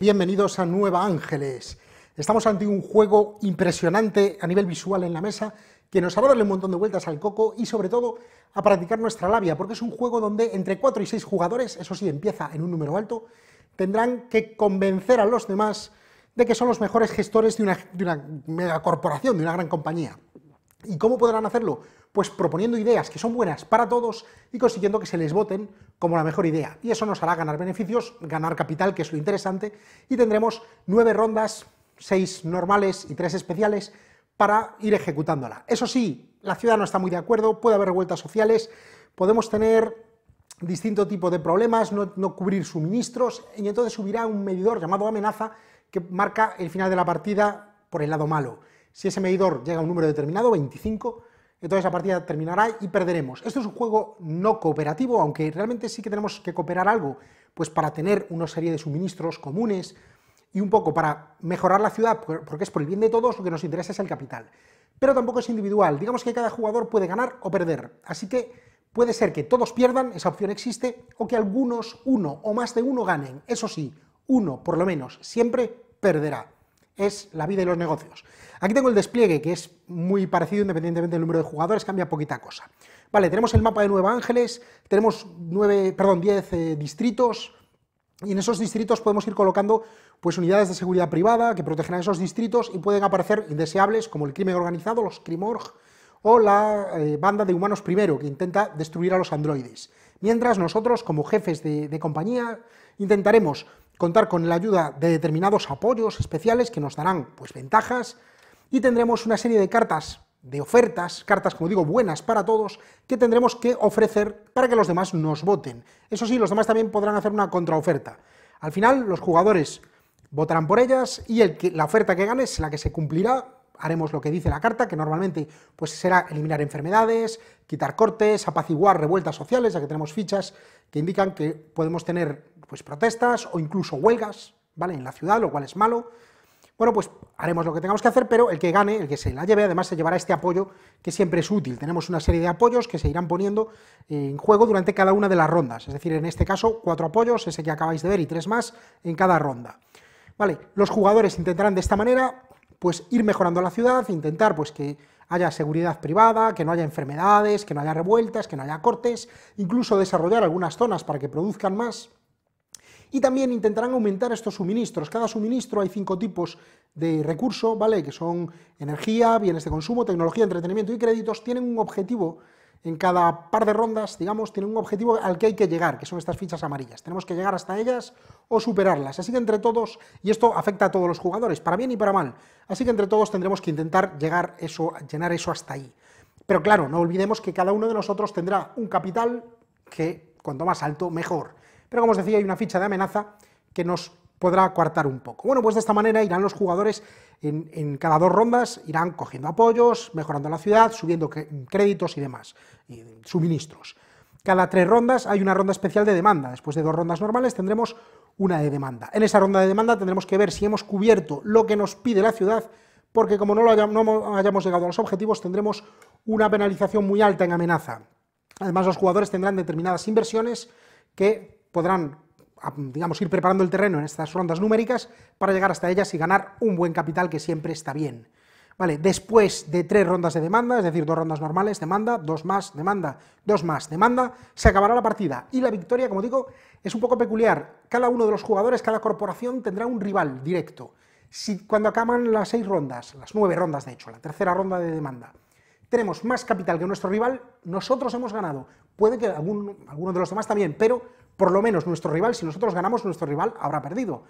Bienvenidos a Nueva Ángeles. Estamos ante un juego impresionante a nivel visual en la mesa que nos hará darle un montón de vueltas al coco y sobre todo a practicar nuestra labia, porque es un juego donde entre 4 y 6 jugadores, eso sí, empieza en un número alto, tendrán que convencer a los demás de que son los mejores gestores de una, de una de una gran compañía. ¿Y cómo podrán hacerlo? Pues proponiendo ideas que son buenas para todos y consiguiendo que se les voten como la mejor idea. Y eso nos hará ganar beneficios, ganar capital, que es lo interesante, y tendremos nueve rondas, seis normales y tres especiales para ir ejecutándola. Eso sí, la ciudad no está muy de acuerdo, puede haber revueltas sociales, podemos tener distinto tipo de problemas, no, cubrir suministros, y entonces subirá un medidor llamado amenaza que marca el final de la partida por el lado malo. Si ese medidor llega a un número determinado, 25, entonces la partida terminará y perderemos. Esto es un juego no cooperativo, aunque realmente sí que tenemos que cooperar algo, pues para tener una serie de suministros comunes y un poco para mejorar la ciudad, porque es por el bien de todos, lo que nos interesa es el capital. Pero tampoco es individual, digamos que cada jugador puede ganar o perder, así que puede ser que todos pierdan, esa opción existe, o que algunos, uno o más de uno ganen, eso sí, uno por lo menos, siempre perderá es la vida y los negocios. Aquí tengo el despliegue, que es muy parecido independientemente del número de jugadores, cambia poquita cosa. Vale, tenemos el mapa de Nueva Ángeles, tenemos nueve, perdón, 10 eh, distritos, y en esos distritos podemos ir colocando pues, unidades de seguridad privada que protegerán esos distritos y pueden aparecer indeseables como el crimen organizado, los Crimorg, o la eh, banda de humanos primero, que intenta destruir a los androides. Mientras nosotros, como jefes de compañía, intentaremos contar con la ayuda de determinados apoyos especiales que nos darán pues, ventajas y tendremos una serie de cartas de ofertas, cartas, como digo, buenas para todos, que tendremos que ofrecer para que los demás nos voten. Eso sí, los demás también podrán hacer una contraoferta. Al final, los jugadores votarán por ellas y el que, la oferta que gane es la que se cumplirá. Haremos lo que dice la carta, que normalmente pues, será eliminar enfermedades, quitar cortes, apaciguar revueltas sociales, ya que tenemos fichas que indican que podemos tener pues protestas o incluso huelgas, ¿vale? En la ciudad, lo cual es malo. Bueno, pues haremos lo que tengamos que hacer, pero el que gane, el que se la lleve, además se llevará este apoyo que siempre es útil. Tenemos una serie de apoyos que se irán poniendo en juego durante cada una de las rondas. Es decir, en este caso, cuatro apoyos, ese que acabáis de ver, y tres más en cada ronda. Vale, los jugadores intentarán de esta manera, pues ir mejorando la ciudad, intentar pues que haya seguridad privada, que no haya enfermedades, que no haya revueltas, que no haya cortes, incluso desarrollar algunas zonas para que produzcan más y también intentarán aumentar estos suministros. Cada suministro hay cinco tipos de recurso, ¿vale? Que son energía, bienes de consumo, tecnología, entretenimiento y créditos, tienen un objetivo en cada par de rondas, digamos, tienen un objetivo al que hay que llegar, que son estas fichas amarillas. Tenemos que llegar hasta ellas o superarlas. Así que entre todos, y esto afecta a todos los jugadores, para bien y para mal, así que entre todos tendremos que intentar llegar eso, llenar eso hasta ahí. Pero claro, no olvidemos que cada uno de nosotros tendrá un capital que cuanto más alto, mejor pero como os decía, hay una ficha de amenaza que nos podrá coartar un poco. Bueno, pues de esta manera irán los jugadores en, cada dos rondas, irán cogiendo apoyos, mejorando la ciudad, subiendo créditos y demás, suministros. Cada tres rondas hay una ronda especial de demanda. Después de dos rondas normales tendremos una de demanda. En esa ronda de demanda tendremos que ver si hemos cubierto lo que nos pide la ciudad, porque como no, lo no hayamos llegado a los objetivos, tendremos una penalización muy alta en amenaza. Además, los jugadores tendrán determinadas inversiones que podrán digamos, ir preparando el terreno en estas rondas numéricas para llegar hasta ellas y ganar un buen capital que siempre está bien. Vale, después de tres rondas de demanda, es decir, dos rondas normales, demanda, dos más, demanda, dos más, demanda, se acabará la partida. Y la victoria, como digo, es un poco peculiar. Cada uno de los jugadores, cada corporación tendrá un rival directo. Si cuando acaban las seis rondas, las nueve rondas de hecho, la tercera ronda de demanda, tenemos más capital que nuestro rival, nosotros hemos ganado. Puede que algún, alguno de los demás también, pero por lo menos nuestro rival, si nosotros ganamos, nuestro rival habrá perdido.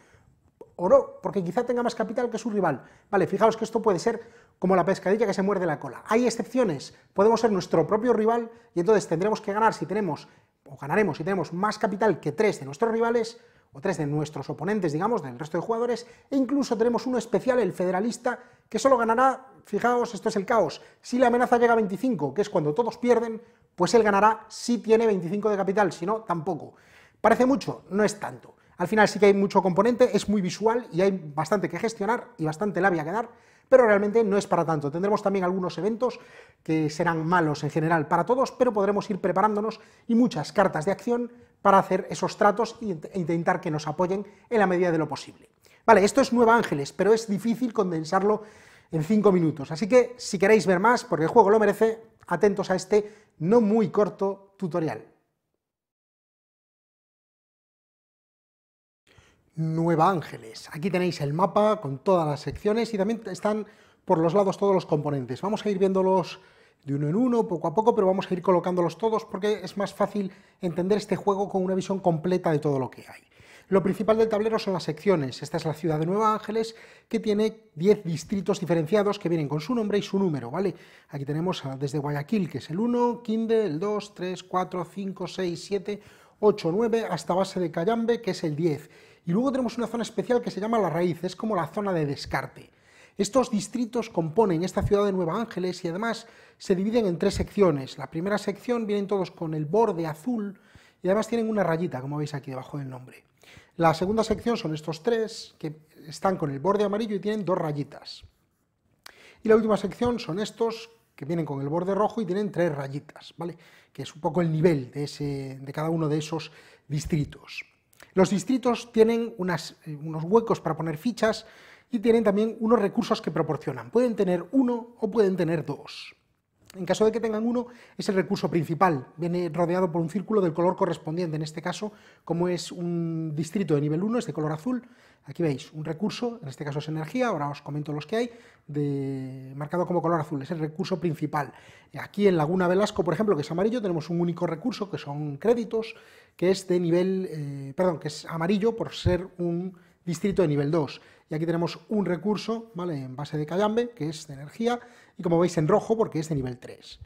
O no, porque quizá tenga más capital que su rival. Vale, fijaos que esto puede ser como la pescadilla que se muerde la cola. Hay excepciones, podemos ser nuestro propio rival y entonces tendremos que ganar si tenemos, o ganaremos si tenemos más capital que tres de nuestros rivales, o tres de nuestros oponentes, digamos, del resto de jugadores, e incluso tenemos uno especial, el federalista, que solo ganará, fijaos, esto es el caos, si la amenaza llega a 25, que es cuando todos pierden, pues él ganará si tiene 25 de capital, si no, tampoco. ¿Parece mucho? No es tanto. Al final sí que hay mucho componente, es muy visual y hay bastante que gestionar y bastante labia que dar, pero realmente no es para tanto. Tendremos también algunos eventos que serán malos en general para todos, pero podremos ir preparándonos y muchas cartas de acción para hacer esos tratos e intentar que nos apoyen en la medida de lo posible. Vale, esto es Nueva Ángeles, pero es difícil condensarlo en 5 minutos. Así que si queréis ver más, porque el juego lo merece, atentos a este no muy corto tutorial. Nueva Ángeles. Aquí tenéis el mapa con todas las secciones y también están por los lados todos los componentes. Vamos a ir viéndolos de uno en uno, poco a poco, pero vamos a ir colocándolos todos porque es más fácil entender este juego con una visión completa de todo lo que hay. Lo principal del tablero son las secciones. Esta es la ciudad de Nueva Ángeles, que tiene 10 distritos diferenciados que vienen con su nombre y su número, ¿vale? Aquí tenemos desde Guayaquil, que es el 1, Quinde, el 2, 3, 4, 5, 6, 7, 8, 9, hasta base de Cayambe, que es el 10. Y luego tenemos una zona especial que se llama La Raíz, es como la zona de descarte. Estos distritos componen esta ciudad de Nueva Ángeles y además se dividen en tres secciones. La primera sección vienen todos con el borde azul y además tienen una rayita, como veis aquí debajo del nombre. La segunda sección son estos tres que están con el borde amarillo y tienen dos rayitas. Y la última sección son estos que vienen con el borde rojo y tienen tres rayitas, ¿vale? Que es un poco el nivel de, ese, de cada uno de esos distritos. Los distritos tienen unos huecos para poner fichas y tienen también unos recursos que proporcionan. Pueden tener uno o pueden tener dos. En caso de que tengan uno, es el recurso principal. Viene rodeado por un círculo del color correspondiente. En este caso, como es un distrito de nivel 1, es de color azul. Aquí veis un recurso, en este caso es energía, ahora os comento los que hay, marcado como color azul, es el recurso principal. Aquí en Laguna Velasco, por ejemplo, que es amarillo, tenemos un único recurso, que son créditos, que es de nivel, eh, perdón, que es amarillo por ser un distrito de nivel 2. Y aquí tenemos un recurso ¿vale? en base de Cayambe, que es de energía, y como veis en rojo porque es de nivel 3.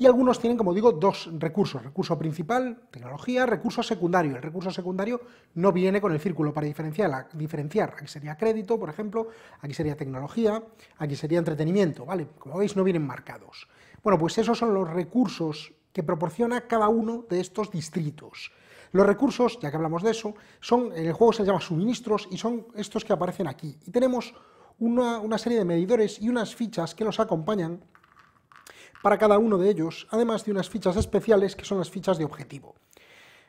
Y algunos tienen, como digo, dos recursos, recurso principal, tecnología, recurso secundario. El recurso secundario no viene con el círculo para diferenciar, diferenciar. Aquí sería crédito, por ejemplo, aquí sería tecnología, aquí sería entretenimiento, ¿vale? Como veis, no vienen marcados. Bueno, pues esos son los recursos que proporciona cada uno de estos distritos. Los recursos, ya que hablamos de eso, son, en el juego se llama suministros y son estos que aparecen aquí. Y tenemos una, serie de medidores y unas fichas que los acompañan para cada uno de ellos, además de unas fichas especiales que son las fichas de objetivo.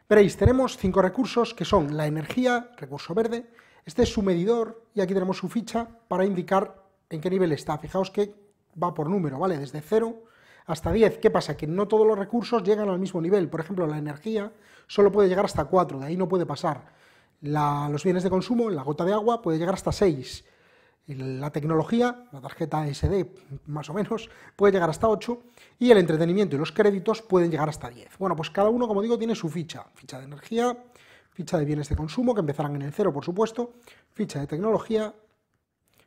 Veréis, tenemos cinco recursos que son la energía, recurso verde, este es su medidor y aquí tenemos su ficha para indicar en qué nivel está. Fijaos que va por número, ¿vale? Desde 0 hasta 10. ¿Qué pasa? Que no todos los recursos llegan al mismo nivel. Por ejemplo, la energía solo puede llegar hasta 4, de ahí no puede pasar. los bienes de consumo, la gota de agua, puede llegar hasta 6. La tecnología, la tarjeta SD más o menos, puede llegar hasta 8 y el entretenimiento y los créditos pueden llegar hasta 10. Bueno, pues cada uno, como digo, tiene su ficha. Ficha de energía, ficha de bienes de consumo, que empezarán en el 0, por supuesto, ficha de tecnología,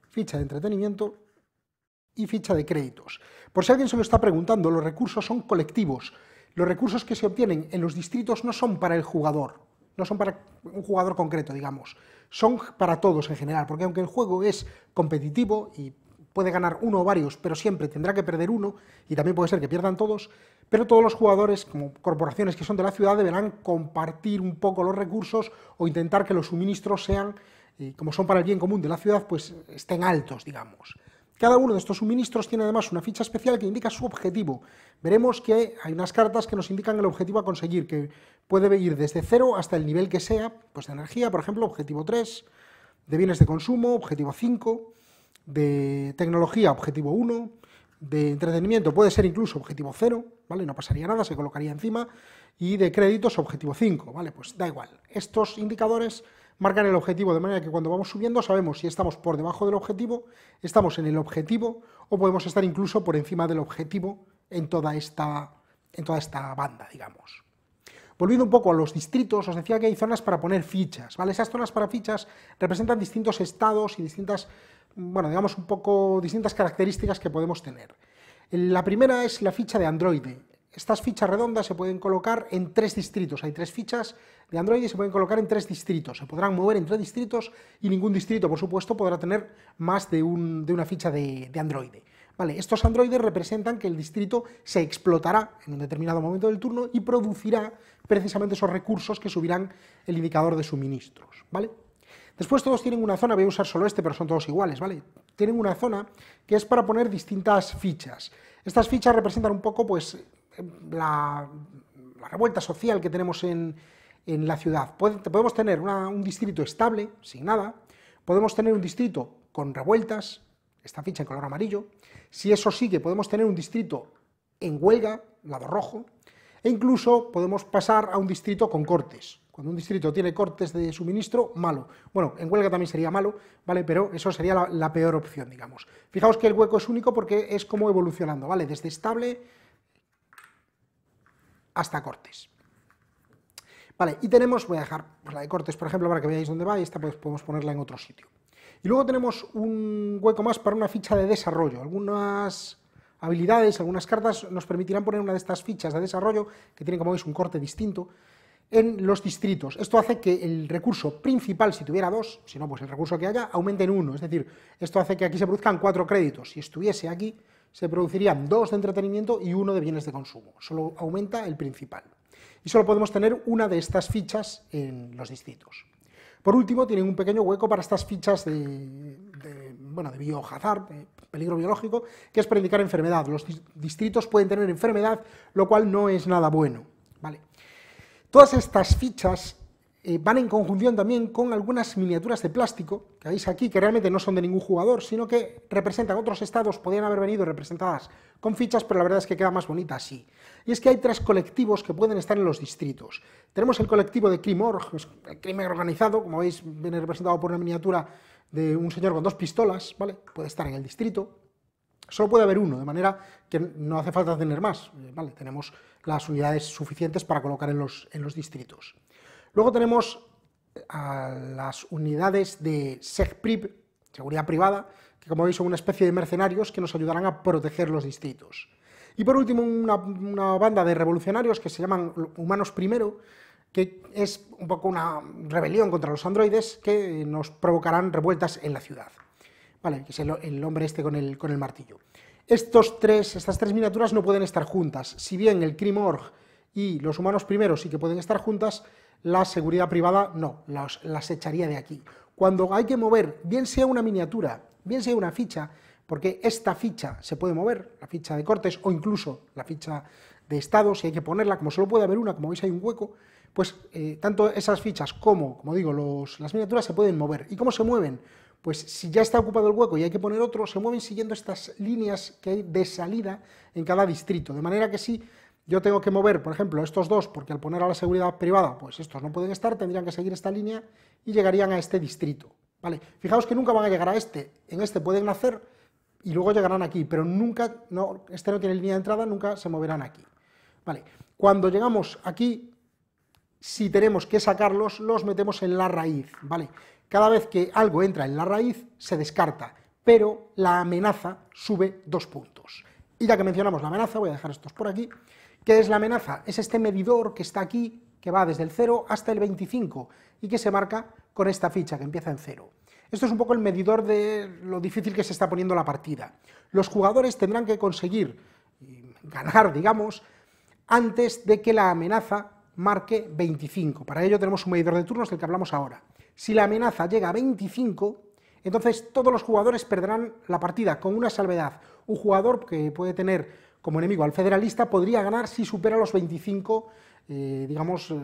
ficha de entretenimiento y ficha de créditos. Por si alguien se lo está preguntando, los recursos son colectivos. Los recursos que se obtienen en los distritos no son para el jugador, no son para un jugador concreto, digamos, son para todos en general, porque aunque el juego es competitivo y puede ganar uno o varios, pero siempre tendrá que perder uno, y también puede ser que pierdan todos, pero todos los jugadores, como corporaciones que son de la ciudad, deberán compartir un poco los recursos o intentar que los suministros sean, eh, como son para el bien común de la ciudad, pues estén altos, digamos. Cada uno de estos suministros tiene además una ficha especial que indica su objetivo. Veremos que hay unas cartas que nos indican el objetivo a conseguir, que puede ir desde 0 hasta el nivel que sea, pues de energía, por ejemplo, objetivo 3, de bienes de consumo, objetivo 5, de tecnología, objetivo 1, de entretenimiento puede ser incluso objetivo 0, ¿vale? No pasaría nada, se colocaría encima, y de créditos, objetivo 5, ¿vale? Pues da igual. Estos indicadores marcan el objetivo de manera que cuando vamos subiendo sabemos si estamos por debajo del objetivo, estamos en el objetivo o podemos estar incluso por encima del objetivo en toda esta, en toda esta banda, digamos. Volviendo un poco a los distritos, os decía que hay zonas para poner fichas, ¿vale? Esas zonas para fichas representan distintos estados y distintas, bueno, digamos un poco distintas características que podemos tener. La primera es la ficha de Android. Estas fichas redondas se pueden colocar en tres distritos. Hay tres fichas de Android y se pueden colocar en tres distritos. Se podrán mover entre distritos y ningún distrito, por supuesto, podrá tener más de, una ficha de, Android. Vale, estos androides representan que el distrito se explotará en un determinado momento del turno y producirá precisamente esos recursos que subirán el indicador de suministros. ¿vale? Después todos tienen una zona, voy a usar solo este, pero son todos iguales, ¿vale? Tienen una zona que es para poner distintas fichas. Estas fichas representan un poco, pues, la, revuelta social que tenemos en, la ciudad. podemos tener un distrito estable, sin nada, podemos tener un distrito con revueltas, esta ficha en color amarillo, si eso sigue podemos tener un distrito en huelga, lado rojo, e incluso podemos pasar a un distrito con cortes. Cuando un distrito tiene cortes de suministro, malo. Bueno, en huelga también sería malo, ¿vale? Pero eso sería la, la peor opción, digamos. Fijaos que el hueco es único porque es como evolucionando, ¿vale? Desde estable hasta cortes. Vale, y tenemos, voy a dejar pues, la de cortes, por ejemplo, para que veáis dónde va, y esta pues, podemos ponerla en otro sitio. Y luego tenemos un hueco más para una ficha de desarrollo. Algunas habilidades, algunas cartas nos permitirán poner una de estas fichas de desarrollo, que tienen como veis un corte distinto, en los distritos. Esto hace que el recurso principal, si tuviera dos, si no, pues el recurso que haya, aumente en uno. Es decir, esto hace que aquí se produzcan cuatro créditos. Si estuviese aquí, se producirían dos de entretenimiento y uno de bienes de consumo. Solo aumenta el principal. Y solo podemos tener una de estas fichas en los distritos. Por último, tienen un pequeño hueco para estas fichas de, bueno, de biohazard, de peligro biológico, que es para indicar enfermedad. Los distritos pueden tener enfermedad, lo cual no es nada bueno. ¿vale? Todas estas fichas eh, van en conjunción también con algunas miniaturas de plástico, que veis aquí, que realmente no son de ningún jugador, sino que representan otros estados, podrían haber venido representadas con fichas, pero la verdad es que queda más bonita así. Y es que hay tres colectivos que pueden estar en los distritos. Tenemos el colectivo de Crimorg, el crimen organizado, como veis, viene representado por una miniatura de un señor con dos pistolas, ¿vale? Puede estar en el distrito. Solo puede haber uno, de manera que no hace falta tener más, ¿vale? Tenemos las unidades suficientes para colocar en los, en los distritos. Luego tenemos a las unidades de SegPrib, seguridad privada, que como veis son una especie de mercenarios que nos ayudarán a proteger los distritos. Y por último, una, banda de revolucionarios que se llaman Humanos Primero, que es un poco una rebelión contra los androides que nos provocarán revueltas en la ciudad. Vale, que es el, hombre este con el, con el martillo. Estos tres, estas tres miniaturas no pueden estar juntas. Si bien el Crimorg y los humanos primeros sí que pueden estar juntas, la seguridad privada no, las, echaría de aquí. Cuando hay que mover, bien sea una miniatura, bien sea una ficha, porque esta ficha se puede mover, la ficha de cortes o incluso la ficha de estado, si hay que ponerla, como solo puede haber una, como veis hay un hueco, pues eh, tanto esas fichas como, como digo, las miniaturas se pueden mover. ¿Y cómo se mueven? Pues si ya está ocupado el hueco y hay que poner otro, se mueven siguiendo estas líneas que hay de salida en cada distrito, de manera que si yo tengo que mover, por ejemplo, estos dos, porque al poner a la seguridad privada, pues estos no pueden estar, tendrían que seguir esta línea y llegarían a este distrito. ¿vale? Fijaos que nunca van a llegar a este, en este pueden nacer y luego llegarán aquí, pero nunca, no, este no tiene línea de entrada, nunca se moverán aquí. ¿vale? Cuando llegamos aquí, si tenemos que sacarlos, los metemos en la raíz. ¿vale? Cada vez que algo entra en la raíz, se descarta, pero la amenaza sube dos puntos. Y ya que mencionamos la amenaza, voy a dejar estos por aquí, ¿Qué es la amenaza? Es este medidor que está aquí, que va desde el 0 hasta el 25 y que se marca con esta ficha que empieza en 0. Esto es un poco el medidor de lo difícil que se está poniendo la partida. Los jugadores tendrán que conseguir ganar, digamos, antes de que la amenaza marque 25. Para ello tenemos un medidor de turnos del que hablamos ahora. Si la amenaza llega a 25, entonces todos los jugadores perderán la partida con una salvedad. Un jugador que puede tener como enemigo al federalista podría ganar si supera los 25, eh, digamos, eh,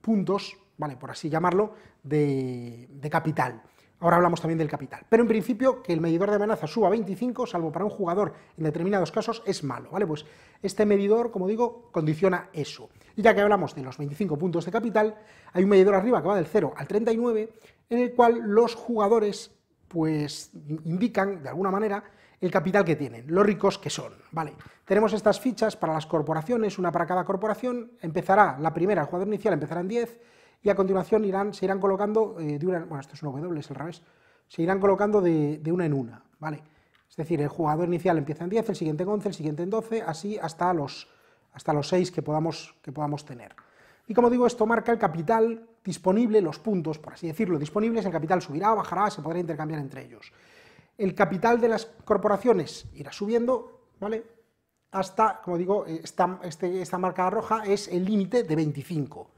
puntos, vale, por así llamarlo, de, capital. Ahora hablamos también del capital. Pero en principio, que el medidor de amenaza suba a 25, salvo para un jugador en determinados casos, es malo, ¿vale? Pues este medidor, como digo, condiciona eso. Y ya que hablamos de los 25 puntos de capital, hay un medidor arriba que va del 0 al 39, en el cual los jugadores, pues, indican, de alguna manera, el capital que tienen, lo ricos que son. Vale. Tenemos estas fichas para las corporaciones, una para cada corporación. Empezará, la primera, el jugador inicial empezará en 10 y a continuación irán, se irán colocando eh, de una, bueno, esto es un W, es al revés, se irán colocando de, una en una, ¿vale? Es decir, el jugador inicial empieza en 10, el siguiente en 11, el siguiente en 12, así hasta los, hasta los 6 que podamos, que podamos tener. Y como digo, esto marca el capital disponible, los puntos, por así decirlo, disponibles, el capital subirá, bajará, se podrá intercambiar entre ellos el capital de las corporaciones irá subiendo, ¿vale? Hasta, como digo, esta, este, esta marca roja es el límite de 25.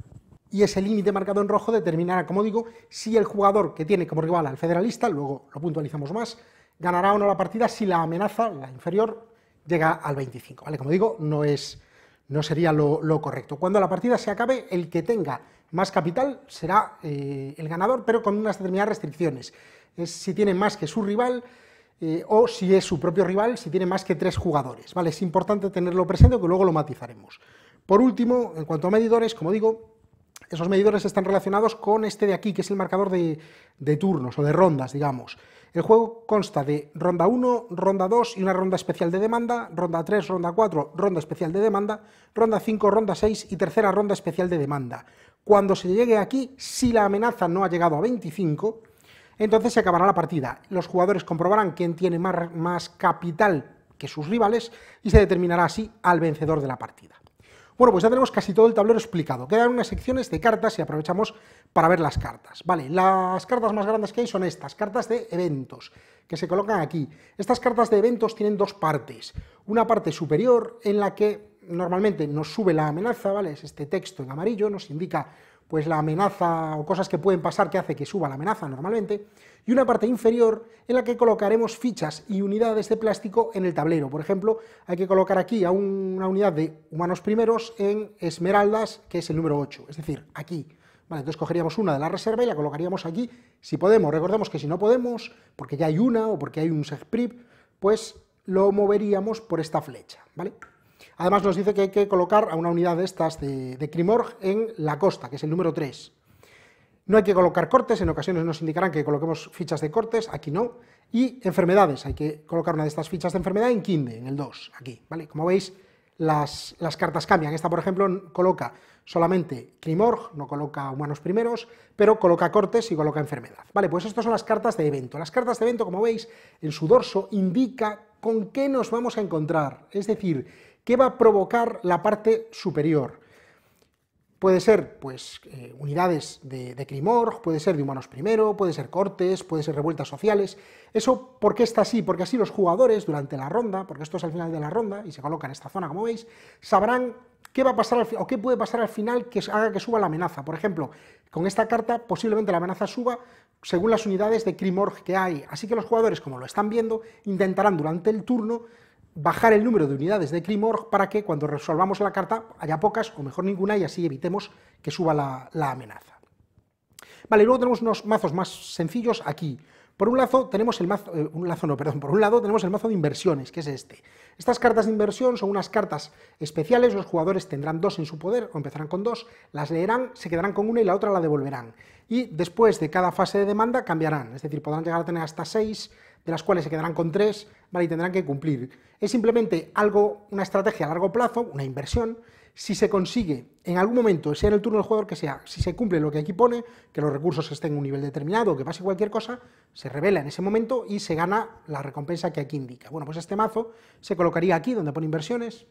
Y ese límite marcado en rojo determinará, como digo, si el jugador que tiene como rival al federalista, luego lo puntualizamos más, ganará o no la partida si la amenaza, la inferior, llega al 25. ¿vale? Como digo, no, es, no sería lo, correcto. Cuando la partida se acabe, el que tenga más capital será eh, el ganador, pero con unas determinadas restricciones. Es si tiene más que su rival eh, o si es su propio rival, si tiene más que tres jugadores. ¿vale? Es importante tenerlo presente, que luego lo matizaremos. Por último, en cuanto a medidores, como digo, esos medidores están relacionados con este de aquí, que es el marcador de, de turnos o de rondas, digamos. El juego consta de ronda 1, ronda 2 y una ronda especial de demanda, ronda 3, ronda 4, ronda especial de demanda, ronda 5, ronda 6 y tercera ronda especial de demanda. Cuando se llegue aquí, si la amenaza no ha llegado a 25, entonces se acabará la partida. Los jugadores comprobarán quién tiene más, capital que sus rivales y se determinará así al vencedor de la partida. Bueno, pues ya tenemos casi todo el tablero explicado. Quedan unas secciones de cartas y aprovechamos para ver las cartas. Vale, las cartas más grandes que hay son estas, cartas de eventos, que se colocan aquí. Estas cartas de eventos tienen dos partes. Una parte superior en la que normalmente nos sube la amenaza, ¿vale? Es este texto en amarillo, nos indica pues la amenaza o cosas que pueden pasar que hace que suba la amenaza normalmente, y una parte inferior en la que colocaremos fichas y unidades de plástico en el tablero. Por ejemplo, hay que colocar aquí a una unidad de humanos primeros en esmeraldas, que es el número 8, es decir, aquí. Entonces cogeríamos una de la reserva y la colocaríamos aquí, si podemos. Recordemos que si no podemos, porque ya hay una o porque hay un segprip, pues lo moveríamos por esta flecha, ¿vale? Además nos dice que hay que colocar a una unidad de estas de, Crimorg en la costa, que es el número 3. No hay que colocar cortes, en ocasiones nos indicarán que coloquemos fichas de cortes, aquí no. Y enfermedades, hay que colocar una de estas fichas de enfermedad en Kinde, en el 2, aquí, ¿vale? Como veis, las, las, cartas cambian. Esta, por ejemplo, coloca solamente Crimorg, no coloca humanos primeros, pero coloca cortes y coloca enfermedad. Vale, pues estas son las cartas de evento. Las cartas de evento, como veis, en su dorso indica con qué nos vamos a encontrar, es decir, ¿Qué va a provocar la parte superior? Puede ser pues, eh, unidades de, Crimorg, puede ser de humanos primero, puede ser cortes, puede ser revueltas sociales. ¿Eso por qué está así? Porque así los jugadores durante la ronda, porque esto es al final de la ronda y se coloca en esta zona como veis, sabrán qué va a pasar al, o qué puede pasar al final que haga que suba la amenaza. Por ejemplo, con esta carta posiblemente la amenaza suba según las unidades de Crimorg que hay. Así que los jugadores, como lo están viendo, intentarán durante el turno bajar el número de unidades de Crimorg para que cuando resolvamos la carta haya pocas o mejor ninguna y así evitemos que suba la, amenaza. Vale, luego tenemos unos mazos más sencillos aquí. Por un lado tenemos el mazo, eh, un lazo no, perdón, por un lado tenemos el mazo de inversiones, que es este. Estas cartas de inversión son unas cartas especiales, los jugadores tendrán dos en su poder, o empezarán con dos, las leerán, se quedarán con una y la otra la devolverán. Y después de cada fase de demanda cambiarán, es decir, podrán llegar a tener hasta seis, de las cuales se quedarán con tres, ¿vale? y tendrán que cumplir. Es simplemente algo, una estrategia a largo plazo, una inversión, si se consigue en algún momento, sea en el turno del jugador que sea, si se cumple lo que aquí pone, que los recursos estén en un nivel determinado, que pase cualquier cosa, se revela en ese momento y se gana la recompensa que aquí indica. Bueno, pues este mazo se colocaría aquí, donde pone inversiones,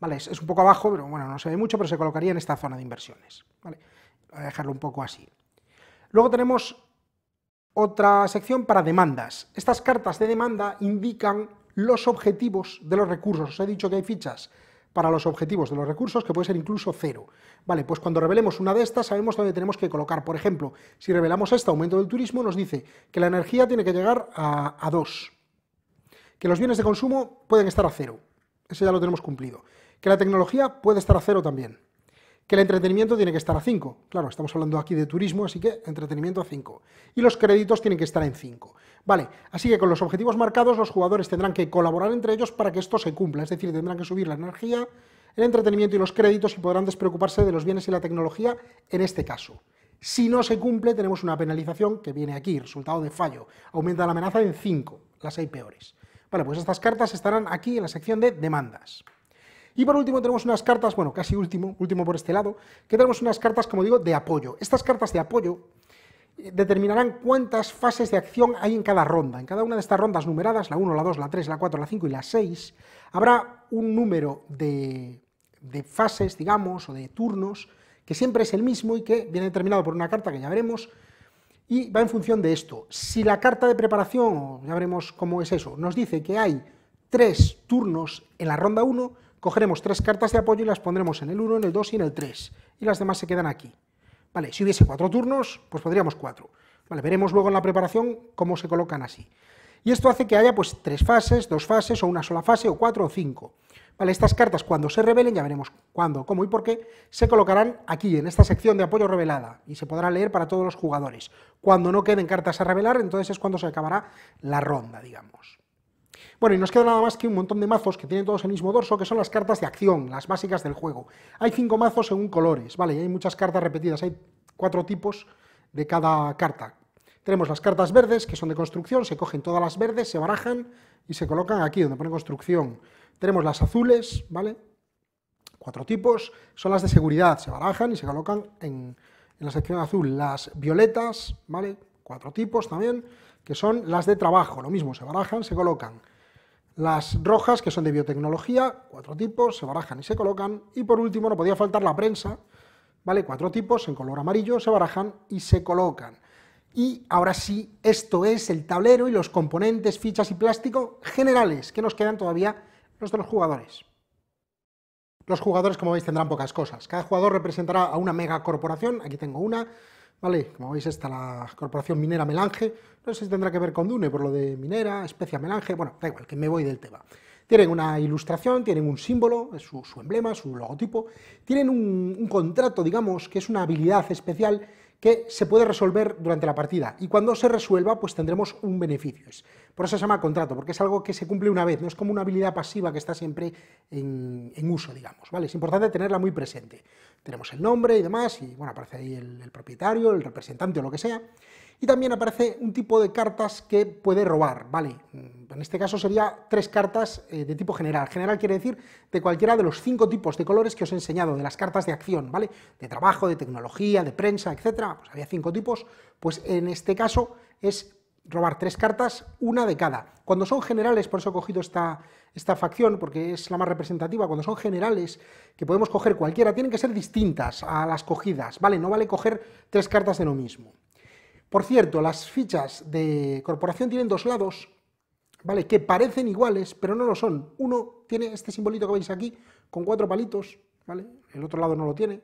¿vale? Es, es un poco abajo, pero bueno, no se ve mucho, pero se colocaría en esta zona de inversiones, ¿vale? Voy a dejarlo un poco así. Luego tenemos otra sección para demandas. Estas cartas de demanda indican los objetivos de los recursos. Os he dicho que hay fichas para los objetivos de los recursos que puede ser incluso cero. Vale, pues cuando revelemos una de estas sabemos dónde tenemos que colocar. Por ejemplo, si revelamos esta, aumento del turismo, nos dice que la energía tiene que llegar a, 2, que los bienes de consumo pueden estar a cero. Eso ya lo tenemos cumplido. Que la tecnología puede estar a cero también que el entretenimiento tiene que estar a 5. Claro, estamos hablando aquí de turismo, así que entretenimiento a 5. Y los créditos tienen que estar en 5. Vale, así que con los objetivos marcados los jugadores tendrán que colaborar entre ellos para que esto se cumpla, es decir, tendrán que subir la energía, el entretenimiento y los créditos y podrán despreocuparse de los bienes y la tecnología en este caso. Si no se cumple, tenemos una penalización que viene aquí, resultado de fallo. Aumenta la amenaza en 5, las 6 peores. Vale, pues estas cartas estarán aquí en la sección de demandas. Y por último tenemos unas cartas, bueno, casi último, último por este lado, que tenemos unas cartas, como digo, de apoyo. Estas cartas de apoyo eh, determinarán cuántas fases de acción hay en cada ronda. En cada una de estas rondas numeradas, la 1, la 2, la 3, la 4, la 5 y la 6, habrá un número de, de fases, digamos, o de turnos, que siempre es el mismo y que viene determinado por una carta que ya veremos, y va en función de esto. Si la carta de preparación, ya veremos cómo es eso, nos dice que hay tres turnos en la ronda 1, cogeremos tres cartas de apoyo y las pondremos en el 1, en el 2 y en el 3, y las demás se quedan aquí. Vale, si hubiese cuatro turnos, pues podríamos cuatro. Vale, veremos luego en la preparación cómo se colocan así. Y esto hace que haya pues tres fases, dos fases, o una sola fase, o cuatro o cinco. Vale, estas cartas cuando se revelen, ya veremos cuándo, cómo y por qué, se colocarán aquí, en esta sección de apoyo revelada, y se podrá leer para todos los jugadores. Cuando no queden cartas a revelar, entonces es cuando se acabará la ronda, digamos. Bueno, y nos queda nada más que un montón de mazos que tienen todos el mismo dorso, que son las cartas de acción, las básicas del juego. Hay cinco mazos según colores, ¿vale? Y hay muchas cartas repetidas, hay cuatro tipos de cada carta. Tenemos las cartas verdes, que son de construcción, se cogen todas las verdes, se barajan y se colocan aquí, donde pone construcción. Tenemos las azules, ¿vale? Cuatro tipos, son las de seguridad, se barajan y se colocan en, la sección azul. Las violetas, ¿vale? Cuatro tipos también, que son las de trabajo, lo mismo, se barajan, se colocan. Las rojas, que son de biotecnología, cuatro tipos, se barajan y se colocan. Y por último, no podía faltar la prensa, ¿vale? Cuatro tipos en color amarillo, se barajan y se colocan. Y ahora sí, esto es el tablero y los componentes, fichas y plástico generales, que nos quedan todavía los de los jugadores. Los jugadores, como veis, tendrán pocas cosas. Cada jugador representará a una mega corporación, aquí tengo una, ¿vale? Como veis, está la corporación minera Melange, no sé si tendrá que ver con Dune, por lo de minera, especia Melange, bueno, da igual, que me voy del tema. Tienen una ilustración, tienen un símbolo, su, su emblema, su logotipo, tienen un, un contrato, digamos, que es una habilidad especial que se puede resolver durante la partida y cuando se resuelva pues tendremos un beneficio. Por eso se llama contrato, porque es algo que se cumple una vez, no es como una habilidad pasiva que está siempre en, uso, digamos, ¿vale? Es importante tenerla muy presente. Tenemos el nombre y demás, y bueno, aparece ahí el propietario, el representante o lo que sea, y también aparece un tipo de cartas que puede robar, ¿vale? En este caso sería tres cartas eh, de tipo general. General quiere decir de cualquiera de los cinco tipos de colores que os he enseñado, de las cartas de acción, ¿vale? De trabajo, de tecnología, de prensa, etcétera. Pues había cinco tipos, pues en este caso es robar tres cartas, una de cada. Cuando son generales, por eso he cogido esta, esta facción, porque es la más representativa, cuando son generales, que podemos coger cualquiera, tienen que ser distintas a las cogidas, ¿vale? No vale coger tres cartas de lo mismo. Por cierto, las fichas de corporación tienen dos lados, ¿vale? Que parecen iguales, pero no lo son. Uno tiene este simbolito que veis aquí, con cuatro palitos, ¿vale? El otro lado no lo tiene.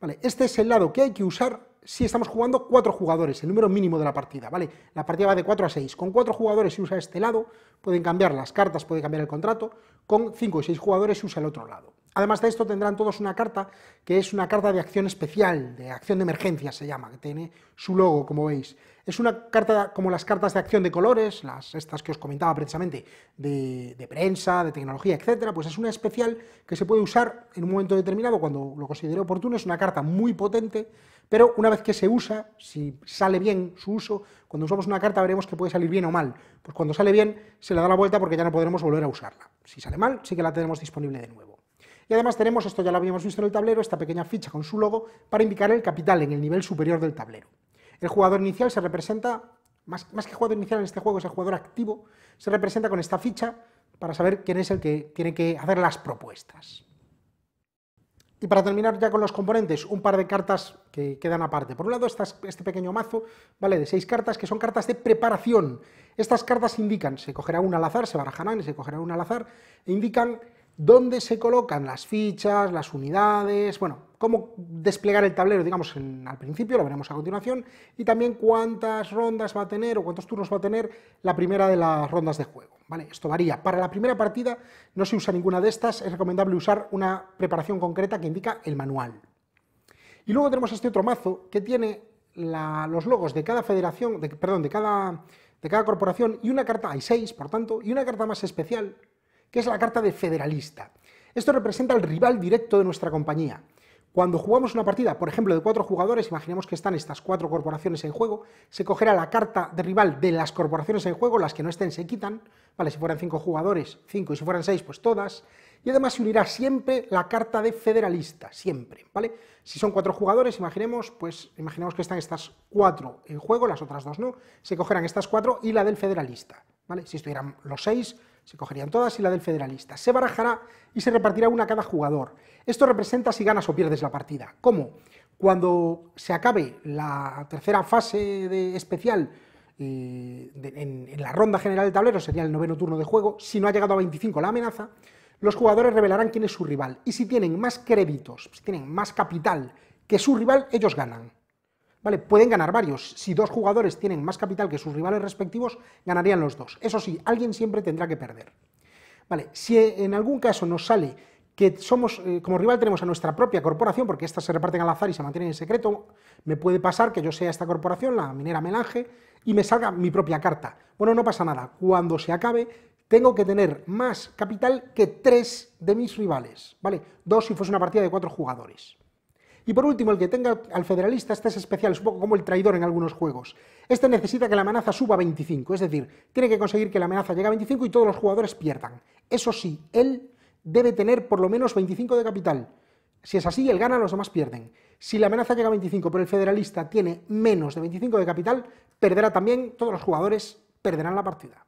¿Vale? Este es el lado que hay que usar si estamos jugando cuatro jugadores, el número mínimo de la partida, ¿vale? La partida va de 4 a 6. Con cuatro jugadores se usa este lado, pueden cambiar las cartas, puede cambiar el contrato. Con cinco y seis jugadores se usa el otro lado. Además de esto tendrán todos una carta que es una carta de acción especial, de acción de emergencia se llama, que tiene su logo, como veis. Es una carta como las cartas de acción de colores, las estas que os comentaba precisamente, de, prensa, de tecnología, etcétera, pues es una especial que se puede usar en un momento determinado cuando lo considere oportuno, es una carta muy potente, pero una vez que se usa, si sale bien su uso, cuando usamos una carta veremos que puede salir bien o mal. Pues cuando sale bien se le da la vuelta porque ya no podremos volver a usarla. Si sale mal, sí que la tenemos disponible de nuevo. Y además tenemos, esto ya lo habíamos visto en el tablero, esta pequeña ficha con su logo para indicar el capital en el nivel superior del tablero. El jugador inicial se representa, más, más que jugador inicial en este juego, es el jugador activo, se representa con esta ficha para saber quién es el que tiene que hacer las propuestas. Y para terminar ya con los componentes, un par de cartas que quedan aparte. Por un lado este pequeño mazo, ¿vale? De seis cartas, que son cartas de preparación. Estas cartas indican, se cogerá una al azar, se barajarán y se cogerá una al azar, e indican dónde se colocan las fichas, las unidades, bueno, cómo desplegar el tablero, digamos, al principio, lo veremos a continuación, y también cuántas rondas va a tener o cuántos turnos va a tener la primera de las rondas de juego. ¿vale? Esto varía. Para la primera partida no se usa ninguna de estas, es recomendable usar una preparación concreta que indica el manual. Y luego tenemos este otro mazo que tiene los logos de cada federación, perdón, de cada, de cada corporación y una carta, hay seis, por tanto, y una carta más especial, que es la carta de federalista. Esto representa el rival directo de nuestra compañía. Cuando jugamos una partida, por ejemplo, de cuatro jugadores, imaginemos que están estas cuatro corporaciones en juego, se cogerá la carta de rival de las corporaciones en juego, las que no estén se quitan, ¿vale? Si fueran cinco jugadores, cinco, y si fueran seis, pues todas, y además se unirá siempre la carta de federalista, siempre, ¿vale? Si son cuatro jugadores, imaginemos, pues imaginemos que están estas cuatro en juego, las otras dos no, se cogerán estas cuatro y la del federalista, ¿vale? Si estuvieran los seis, se cogerían todas y la del federalista. Se barajará y se repartirá una a cada jugador. Esto representa si ganas o pierdes la partida. ¿Cómo? Cuando se acabe la tercera fase de especial eh, en, en, la ronda general del tablero, sería el noveno turno de juego, si no ha llegado a 25 la amenaza, los jugadores revelarán quién es su rival. Y si tienen más créditos, si tienen más capital que su rival, ellos ganan. Pueden ganar varios. Si dos jugadores tienen más capital que sus rivales respectivos, ganarían los dos. Eso sí, alguien siempre tendrá que perder. Vale, si en algún caso nos sale que somos, eh, como rival tenemos a nuestra propia corporación, porque estas se reparten al azar y se mantienen en secreto, me puede pasar que yo sea esta corporación, la minera Melange, y me salga mi propia carta. Bueno, no pasa nada, cuando se acabe tengo que tener más capital que tres de mis rivales, ¿vale? Dos si fuese una partida de cuatro jugadores. Y por último, el que tenga al federalista, este es especial, es un poco como el traidor en algunos juegos. Este necesita que la amenaza suba a 25, es decir, tiene que conseguir que la amenaza llegue a 25 y todos los jugadores pierdan. Eso sí, él debe tener por lo menos 25 de capital. Si es así, él gana, los demás pierden. Si la amenaza llega a 25, pero el federalista tiene menos de 25 de capital, perderá también, todos los jugadores perderán la partida.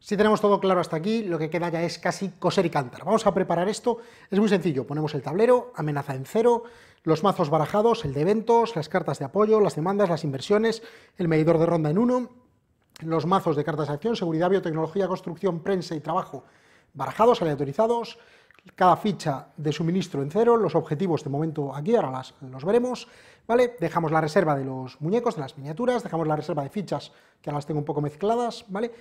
Si tenemos todo claro hasta aquí, lo que queda ya es casi coser y cantar. Vamos a preparar esto, es muy sencillo, ponemos el tablero, amenaza en cero, los mazos barajados, el de eventos, las cartas de apoyo, las demandas, las inversiones, el medidor de ronda en uno, los mazos de cartas de acción, seguridad, biotecnología, construcción, prensa y trabajo barajados, aleatorizados, cada ficha de suministro en cero, los objetivos de momento aquí, ahora las, los veremos, ¿vale? Dejamos la reserva de los muñecos, de las miniaturas, dejamos la reserva de fichas, que ahora las tengo un poco mezcladas, ¿vale?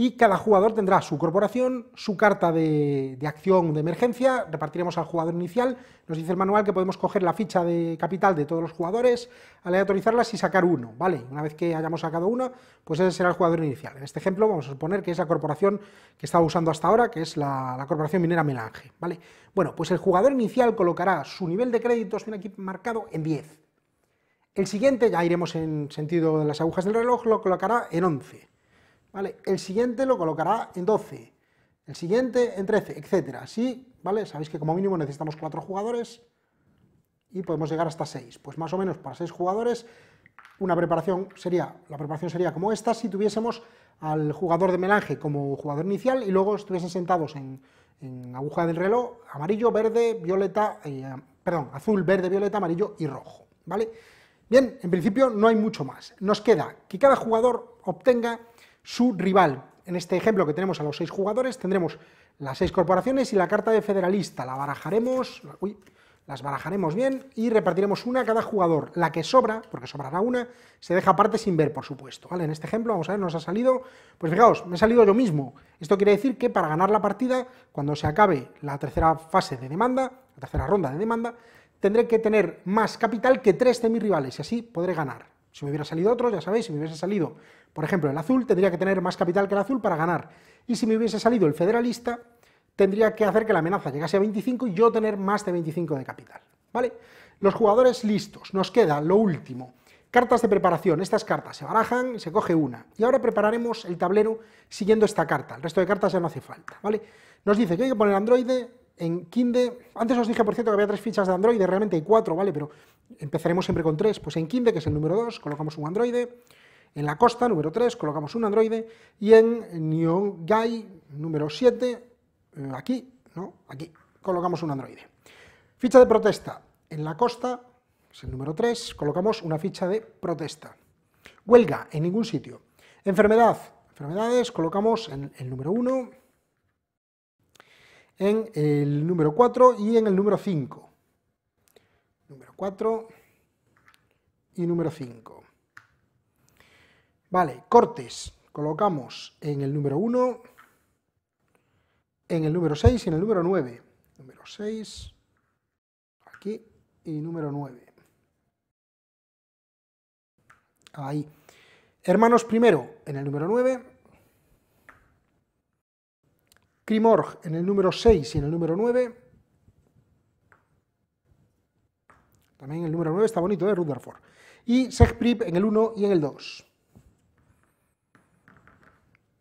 y cada jugador tendrá su corporación, su carta de, acción de emergencia, repartiremos al jugador inicial, nos dice el manual que podemos coger la ficha de capital de todos los jugadores, aleatorizarlas y sacar uno, ¿vale? Una vez que hayamos sacado uno, pues ese será el jugador inicial. En este ejemplo vamos a suponer que es la corporación que estaba usando hasta ahora, que es la, corporación minera Melange, ¿vale? Bueno, pues el jugador inicial colocará su nivel de créditos, viene aquí marcado, en 10. El siguiente, ya iremos en sentido de las agujas del reloj, lo colocará en 11. El siguiente lo colocará en 12, el siguiente en 13, etcétera. Así, ¿vale? Sabéis que como mínimo necesitamos 4 jugadores y podemos llegar hasta 6. Pues más o menos para 6 jugadores, una preparación sería, la preparación sería como esta si tuviésemos al jugador de melange como jugador inicial y luego estuviesen sentados en, aguja del reloj, amarillo, verde, violeta, eh, perdón, azul, verde, violeta, amarillo y rojo, ¿vale? Bien, en principio no hay mucho más. Nos queda que cada jugador obtenga su rival. En este ejemplo que tenemos a los seis jugadores, tendremos las seis corporaciones y la carta de federalista. La barajaremos, las barajaremos bien y repartiremos una a cada jugador. La que sobra, porque sobrará una, se deja aparte sin ver, por supuesto. ¿vale? En este ejemplo, vamos a ver, nos ha salido, pues fijaos, me ha salido yo mismo. Esto quiere decir que para ganar la partida, cuando se acabe la tercera fase de demanda, la tercera ronda de demanda, tendré que tener más capital que tres de mis rivales y así podré ganar. Si me hubiera salido otro, ya sabéis, si me hubiese salido por ejemplo, el azul tendría que tener más capital que el azul para ganar. Y si me hubiese salido el federalista, tendría que hacer que la amenaza llegase a 25 y yo tener más de 25 de capital. ¿Vale? Los jugadores listos. Nos queda lo último. Cartas de preparación. Estas cartas se barajan se coge una. Y ahora prepararemos el tablero siguiendo esta carta. El resto de cartas ya no hace falta. ¿vale? Nos dice que hay que poner androide en Kinde. Antes os dije, por cierto, que había tres fichas de androide. Realmente hay cuatro, ¿vale? Pero empezaremos siempre con tres. Pues en Kinde, que es el número 2, colocamos un androide. En la costa, número 3, colocamos un androide y en Nyongai, número 7, eh, aquí, ¿no? Aquí, colocamos un androide. Ficha de protesta. En la costa, es el número 3, colocamos una ficha de protesta. Huelga, en ningún sitio. Enfermedad. Enfermedades, colocamos en el número 1, en el número 4 y en el número 5. Número 4 y número 5. Vale, cortes. Colocamos en el número 1, en el número 6 y en el número 9. Número 6, aquí, y número 9. Ahí. Hermanos primero en el número 9. Crimorg en el número 6 y en el número 9. También el número 9 está bonito, de ¿eh? Rutherford. Y Segprip en el 1 y en el 2.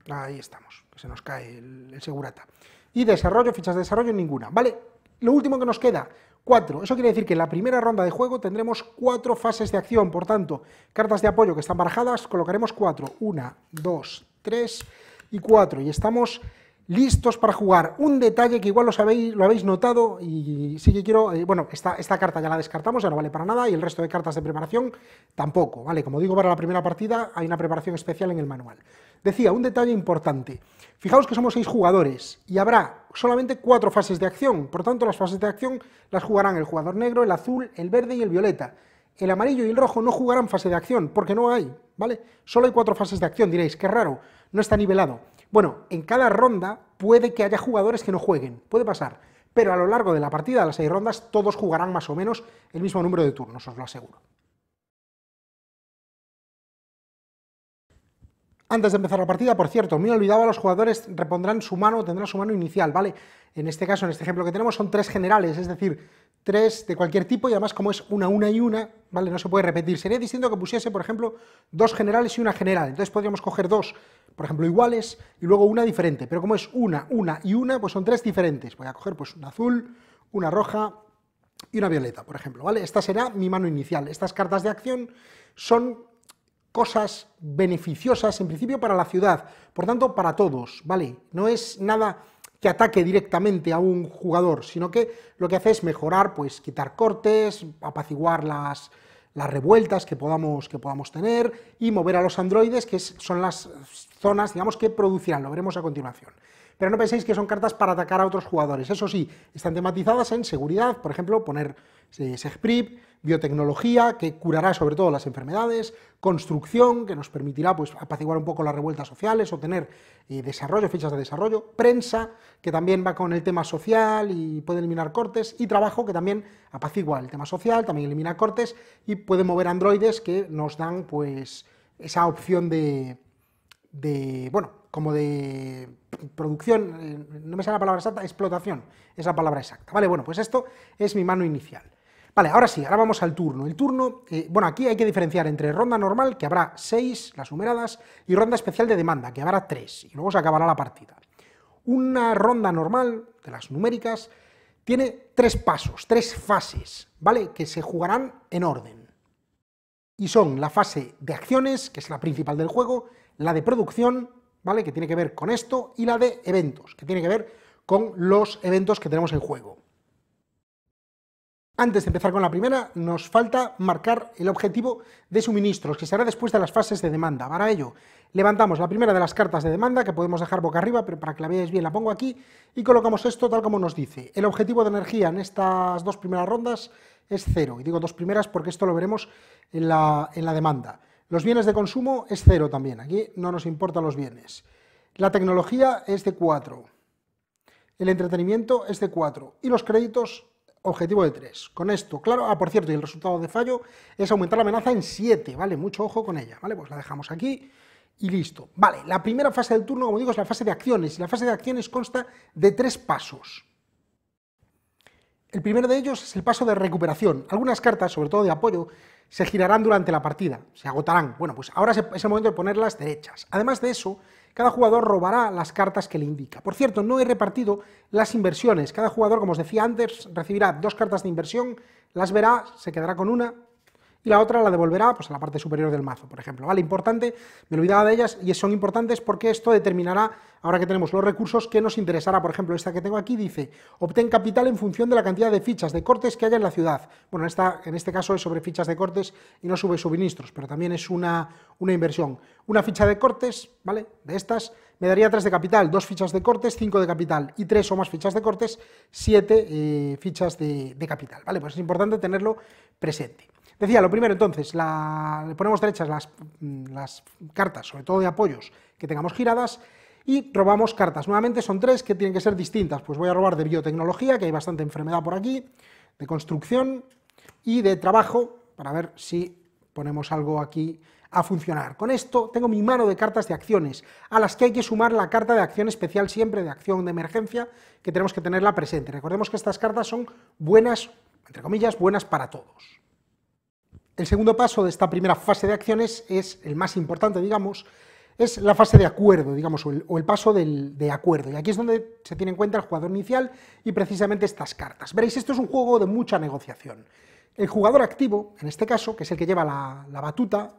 Ahí estamos, que se nos cae el, segurata. Y desarrollo, fichas de desarrollo, ninguna. Vale, lo último que nos queda, cuatro. Eso quiere decir que en la primera ronda de juego tendremos cuatro fases de acción. Por tanto, cartas de apoyo que están barajadas, colocaremos cuatro. Una, dos, tres y cuatro. Y estamos listos para jugar. Un detalle que igual lo, sabéis, lo habéis notado y sí que quiero... Eh, bueno, esta, esta carta ya la descartamos, ya no vale para nada y el resto de cartas de preparación tampoco. ¿vale? Como digo, para la primera partida hay una preparación especial en el manual. Decía, un detalle importante. Fijaos que somos seis jugadores y habrá solamente cuatro fases de acción. Por tanto, las fases de acción las jugarán el jugador negro, el azul, el verde y el violeta. el amarillo y el rojo no jugarán fase de acción, porque no hay, ¿vale? Solo hay cuatro fases de acción, diréis, qué raro, no está nivelado. Bueno, en cada ronda puede que haya jugadores que no jueguen, puede pasar, pero a lo largo de la partida, de las seis rondas, todos jugarán más o menos el mismo número de turnos, os lo aseguro. Antes de empezar la partida, por cierto, me he olvidado, los jugadores repondrán su mano, tendrán su mano inicial, ¿vale? En este caso, en este ejemplo que tenemos, son tres generales, es decir, tres de cualquier tipo y además como es una, una y una, ¿vale? No se puede repetir. Sería distinto que pusiese, por ejemplo, dos generales y una general. Entonces podríamos coger dos, por ejemplo, iguales y luego una diferente. Pero como es una, una y una, pues son tres diferentes. Voy a coger pues una azul, una roja y una violeta, por ejemplo, ¿vale? Esta será mi mano inicial. Estas cartas de acción son cosas beneficiosas en principio para la ciudad, por tanto para todos, ¿vale? No es nada que ataque directamente a un jugador, sino que lo que hace es mejorar, pues quitar cortes, apaciguar las, las revueltas que podamos, que podamos tener y mover a los androides, que son las zonas, digamos, que producirán, lo veremos a continuación. Pero no penséis que son cartas para atacar a otros jugadores, eso sí, están tematizadas en seguridad, por ejemplo, poner eh, Segprip, biotecnología, que curará sobre todo las enfermedades, construcción, que nos permitirá pues, apaciguar un poco las revueltas sociales o tener eh, desarrollo, fichas de desarrollo, prensa, que también va con el tema social y puede eliminar cortes, y trabajo, que también apacigua el tema social, también elimina cortes y puede mover androides que nos dan pues esa opción de, de bueno, como de producción, eh, no me sale la palabra exacta, explotación, es la palabra exacta, ¿vale? Bueno, pues esto es mi mano inicial. Vale, ahora sí, ahora vamos al turno. El turno, eh, bueno, aquí hay que diferenciar entre ronda normal, que habrá 6, las numeradas, y ronda especial de demanda, que habrá 3, y luego se acabará la partida. Una ronda normal, de las numéricas, tiene tres pasos, tres fases, ¿vale? Que se jugarán en orden. Y son la fase de acciones, que es la principal del juego, la de producción, ¿vale? Que tiene que ver con esto, y la de eventos, que tiene que ver con los eventos que tenemos en juego. Antes de empezar con la primera, nos falta marcar el objetivo de suministros, que será después de las fases de demanda. Para ello, levantamos la primera de las cartas de demanda, que podemos dejar boca arriba, pero para que la veáis bien la pongo aquí, y colocamos esto tal como nos dice. El objetivo de energía en estas dos primeras rondas es cero, y digo dos primeras porque esto lo veremos en la, en la demanda. Los bienes de consumo es cero también, aquí no nos importan los bienes. La tecnología es de 4, el entretenimiento es de 4, y los créditos objetivo de 3. Con esto, claro, ah, por cierto, y el resultado de fallo es aumentar la amenaza en 7, ¿vale? Mucho ojo con ella, ¿vale? Pues la dejamos aquí y listo. Vale, la primera fase del turno, como digo, es la fase de acciones, y la fase de acciones consta de tres pasos. El primero de ellos es el paso de recuperación. Algunas cartas, sobre todo de apoyo, se girarán durante la partida, se agotarán. Bueno, pues ahora es el momento de ponerlas derechas. Además de eso, cada jugador robará las cartas que le indica. Por cierto, no he repartido las inversiones. Cada jugador, como os decía antes, recibirá dos cartas de inversión, las verá, se quedará con una y la otra la devolverá pues, a la parte superior del mazo, por ejemplo. ¿vale? Importante, me olvidaba de ellas y son importantes porque esto determinará, ahora que tenemos los recursos, que nos interesará. Por ejemplo, esta que tengo aquí dice, obtén capital en función de la cantidad de fichas de cortes que haya en la ciudad. Bueno, esta, en este caso es sobre fichas de cortes y no sobre suministros, pero también es una, una inversión. Una ficha de cortes, ¿vale? De estas, me daría 3 de capital, dos fichas de cortes, 5 de capital y tres o más fichas de cortes, 7 eh, fichas de, de capital, ¿vale? Pues es importante tenerlo presente. Decía, lo primero entonces, le ponemos derechas las, mm, las cartas, sobre todo de apoyos, que tengamos giradas, y robamos cartas. Nuevamente son tres que tienen que ser distintas. Pues voy a robar de biotecnología, que hay bastante enfermedad por aquí, de construcción y de trabajo, para ver si ponemos algo aquí a funcionar. Con esto tengo mi mano de cartas de acciones, a las que hay que sumar la carta de acción especial siempre, de acción de emergencia, que tenemos que tenerla presente. Recordemos que estas cartas son buenas, entre comillas, buenas para todos. El segundo paso de esta primera fase de acciones es el más importante, digamos, es la fase de acuerdo, digamos, o el, paso de acuerdo. Y aquí es donde se tiene en cuenta el jugador inicial y precisamente estas cartas. Veréis, esto es un juego de mucha negociación. El jugador activo, en este caso, que es el que lleva la, batuta,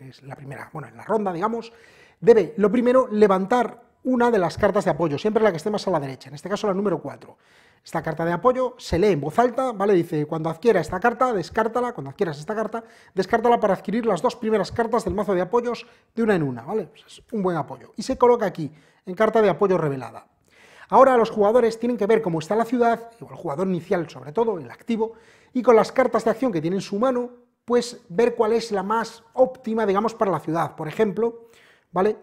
es la primera, bueno, en la ronda, digamos, debe, lo primero, levantar una de las cartas de apoyo, siempre la que esté más a la derecha, en este caso la número 4. Esta carta de apoyo se lee en voz alta, ¿vale? Dice, cuando adquiera esta carta, descártala, cuando adquieras esta carta, descártala para adquirir las dos primeras cartas del mazo de apoyos de una en una, ¿vale? Es un buen apoyo. Y se coloca aquí, en carta de apoyo revelada. Ahora los jugadores tienen que ver cómo está la ciudad, o el jugador inicial sobre todo, el activo, y con las cartas de acción que tiene en su mano, pues ver cuál es la más óptima, digamos, para la ciudad. Por ejemplo, ¿vale?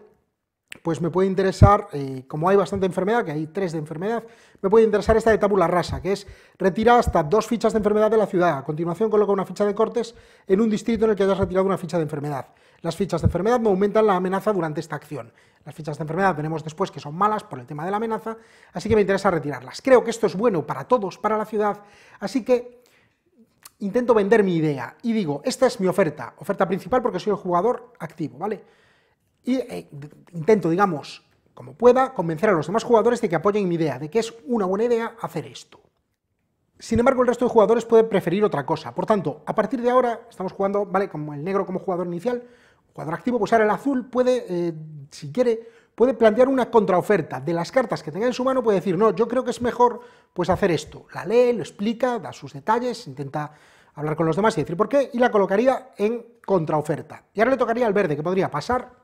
Pues me puede interesar, eh, como hay bastante enfermedad, que hay tres de enfermedad, me puede interesar esta de tabula rasa, que es retirar hasta dos fichas de enfermedad de la ciudad. A continuación coloca una ficha de cortes en un distrito en el que hayas retirado una ficha de enfermedad. Las fichas de enfermedad no aumentan la amenaza durante esta acción. Las fichas de enfermedad tenemos después que son malas por el tema de la amenaza, así que me interesa retirarlas. Creo que esto es bueno para todos, para la ciudad, así que intento vender mi idea y digo, esta es mi oferta, oferta principal porque soy el jugador activo, ¿vale? Y eh, intento, digamos, como pueda, convencer a los demás jugadores de que apoyen mi idea, de que es una buena idea hacer esto. Sin embargo, el resto de jugadores puede preferir otra cosa. Por tanto, a partir de ahora estamos jugando, ¿vale? Como el negro como jugador inicial, jugador activo, pues ahora el azul puede, eh, si quiere, puede plantear una contraoferta. De las cartas que tenga en su mano puede decir, no, yo creo que es mejor pues hacer esto. La lee, lo explica, da sus detalles, intenta hablar con los demás y decir por qué, y la colocaría en contraoferta. Y ahora le tocaría al verde, que podría pasar,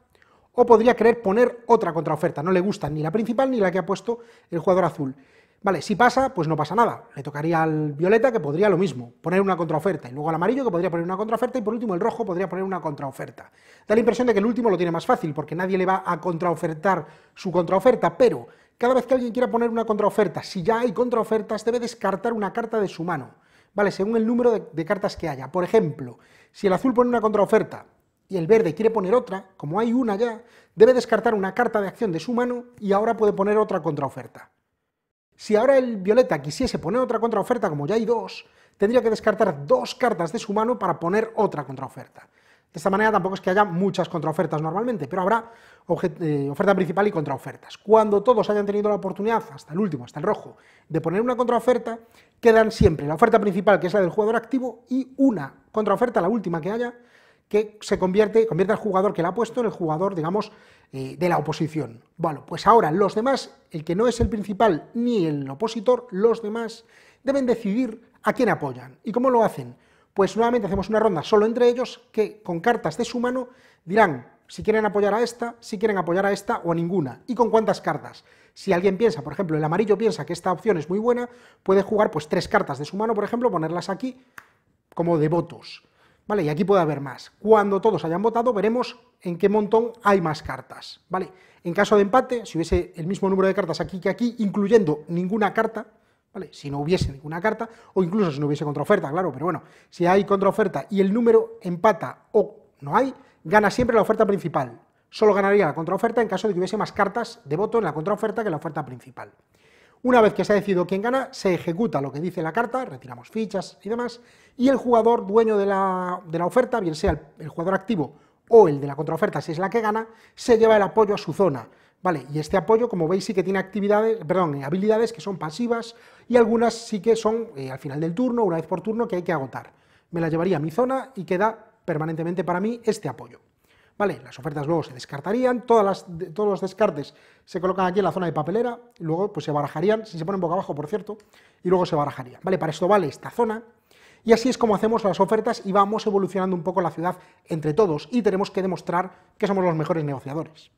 o podría querer poner otra contraoferta. No le gusta ni la principal ni la que ha puesto el jugador azul. Vale, si pasa, pues no pasa nada. Le tocaría al violeta, que podría lo mismo, poner una contraoferta. Y luego al amarillo, que podría poner una contraoferta. Y por último, el rojo podría poner una contraoferta. Da la impresión de que el último lo tiene más fácil, porque nadie le va a contraofertar su contraoferta, pero cada vez que alguien quiera poner una contraoferta, si ya hay contraofertas, debe descartar una carta de su mano. ¿vale? Según el número de, cartas que haya. Por ejemplo, si el azul pone una contraoferta y el verde quiere poner otra, como hay una ya, debe descartar una carta de acción de su mano y ahora puede poner otra contraoferta. Si ahora el violeta quisiese poner otra contraoferta, como ya hay dos, tendría que descartar dos cartas de su mano para poner otra contraoferta. De esta manera tampoco es que haya muchas contraofertas normalmente, pero habrá eh, oferta principal y contraofertas. Cuando todos hayan tenido la oportunidad, hasta el último, hasta el rojo, de poner una contraoferta, quedan siempre la oferta principal, que es la del jugador activo, y una contraoferta, la última que haya, que se convierte, convierte al jugador que la ha puesto en el jugador, digamos, eh, de la oposición. Bueno, pues ahora los demás, el que no es el principal ni el opositor, los demás deben decidir a quién apoyan. ¿Y cómo lo hacen? pues nuevamente hacemos una ronda solo entre ellos que con cartas de su mano dirán si quieren apoyar a esta, si quieren apoyar a esta o a ninguna, y con cuántas cartas. Si alguien piensa, por ejemplo, el amarillo piensa que esta opción es muy buena, puede jugar pues tres cartas de su mano, por ejemplo, ponerlas aquí como de votos. ¿Vale? Y aquí puede haber más. Cuando todos hayan votado, veremos en qué montón hay más cartas. ¿Vale? En caso de empate, si hubiese el mismo número de cartas aquí que aquí, incluyendo ninguna carta, si no hubiese ninguna carta, o incluso si no hubiese contraoferta, claro, pero bueno, si hay contraoferta y el número empata o no hay, gana siempre la oferta principal. Solo ganaría la contraoferta en caso de que hubiese más cartas de voto en la contraoferta que en la oferta principal. Una vez que se ha decidido quién gana, se ejecuta lo que dice la carta, retiramos fichas y demás, y el jugador dueño de la, oferta, bien sea el jugador activo o el de la contraoferta, si es la que gana, se lleva el apoyo a su zona. Vale, y este apoyo, como veis, sí que tiene actividades, perdón, eh, habilidades que son pasivas y algunas sí que son eh, al final del turno, una vez por turno, que hay que agotar. Me la llevaría a mi zona y queda permanentemente para mí este apoyo. Vale, las ofertas luego se descartarían, todas todos los descartes se colocan aquí en la zona de papelera, y luego pues se barajarían, si se ponen boca abajo, por cierto, y luego se barajarían. Vale, para esto vale esta zona, y así es como hacemos las ofertas y vamos evolucionando un poco la ciudad entre todos, y tenemos que demostrar que somos los mejores negociadores.